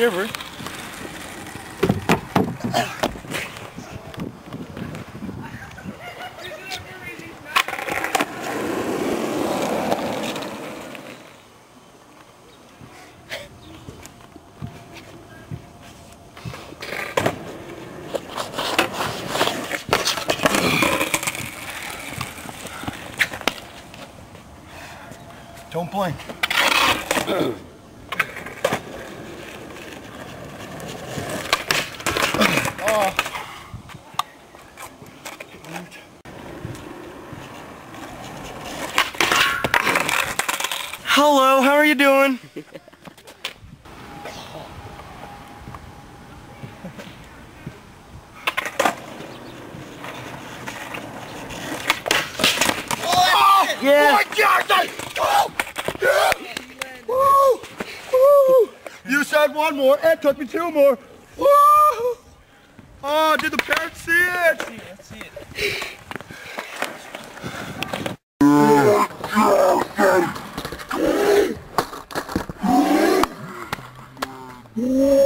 Ever? Don't blink. Hello, how are you doing? Oh, oh, yeah. Oh, Woo! Woo! You said one more, and took me two more. Woo! Oh, did the parents see it? You said one more, it took me two more.